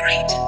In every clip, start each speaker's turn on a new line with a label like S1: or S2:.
S1: great.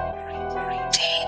S1: every day.